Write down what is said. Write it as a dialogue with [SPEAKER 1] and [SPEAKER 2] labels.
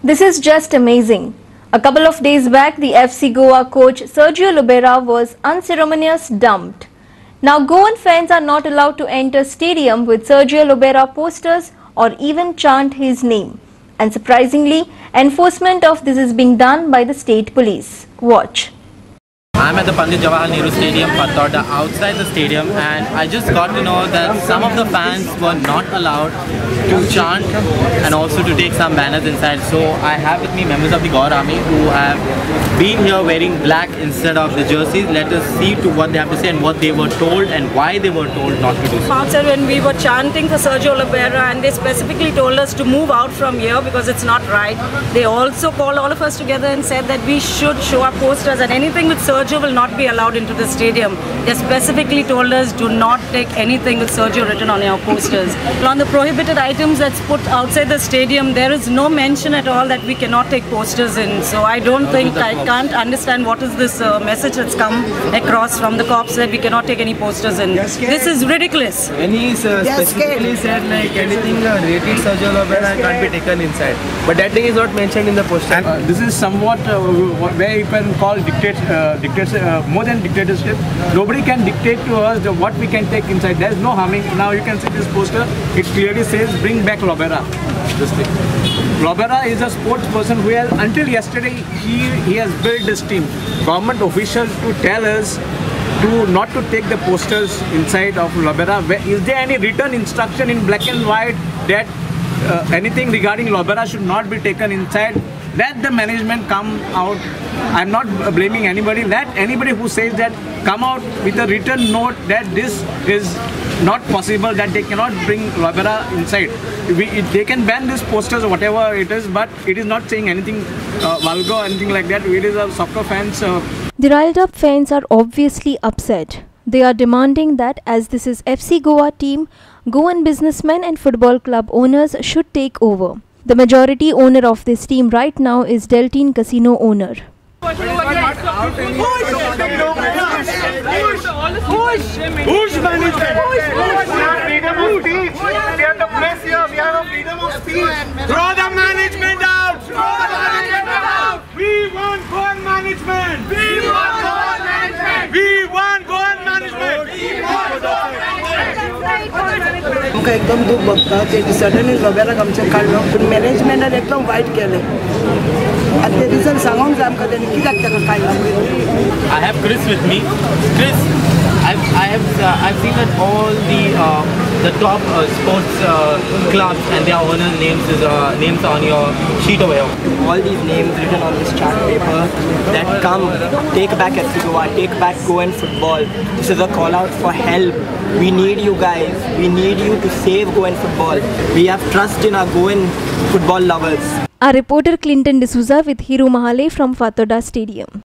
[SPEAKER 1] This is just amazing. A couple of days back, the FC Goa coach Sergio Lobera was unceremonious dumped. Now, Goan fans are not allowed to enter stadium with Sergio Lobera posters or even chant his name. And surprisingly, enforcement of this is being done by the state police. Watch.
[SPEAKER 2] I'm at the Pandit Jawaharlal Nehru Stadium, Fatorda, outside the stadium, and I just got to know that some of the fans were not allowed to chant and also to take some banners inside. So I have with me members of the Gaur Army who have been here wearing black instead of the jerseys. Let us see to what they have to say and what they were told and why they were told not to do so.
[SPEAKER 3] Outside when we were chanting for Sergio Lobera and they specifically told us to move out from here because it's not right. They also called all of us together and said that we should show our posters and anything with Sergio Sergio will not be allowed into the stadium. They specifically told us do not take anything with Sergio written on your posters. on the prohibited items that's put outside the stadium, there is no mention at all that we cannot take posters in. So I don't think, I can't understand what is this uh, message that's come across from the cops that we cannot take any posters in. This is ridiculous.
[SPEAKER 4] Any uh, specifically said like anything uh, related Sergio Lobera can't be taken inside. But that thing is not mentioned in the poster.
[SPEAKER 5] And uh, this is somewhat uh, where you can call dictate, uh, dictate uh, more than dictatorship. Nobody can dictate to us the, what we can take inside. There's no harming. Now you can see this poster. It clearly says, bring back Lobera. This thing. Lobera is a sports person who has, until yesterday, he, he has built this team. Government officials to tell us to not to take the posters inside of Lobera. Is there any written instruction in black and white that uh, anything regarding Lobera should not be taken inside? Let the management come out. I'm not blaming anybody. Let anybody who says that come out with a written note that this is not possible, that they cannot bring Lobera inside. We, they can ban these posters or whatever it is, but it is not saying anything uh, vulgar or anything like that. It is a soccer fans. Uh,
[SPEAKER 1] the riled up fans are obviously upset. They are demanding that as this is FC Goa team, Goan businessmen and football club owners should take over. The majority owner of this team right now is Deltine Casino owner.
[SPEAKER 6] आमकां एकदम दूख भोगता suddenly गम आमचे काडलो पूण मॅनेजमेंटान एकदम white के आनी ते रिजन सांगूंक जाय आमकां तेणी
[SPEAKER 2] I've, I have uh, I've seen that all the the top uh, sports uh, clubs and their owners' names is uh, names on your sheet over here.
[SPEAKER 7] All these names written on this chart paper that come take back FC Goa, take back Goan football. This is a call out for help. We need you guys. We need you to save Goan football. We have trust in our Goan football lovers.
[SPEAKER 1] Our reporter Clinton D'Souza with Hiru Mahale from Fatorda Stadium.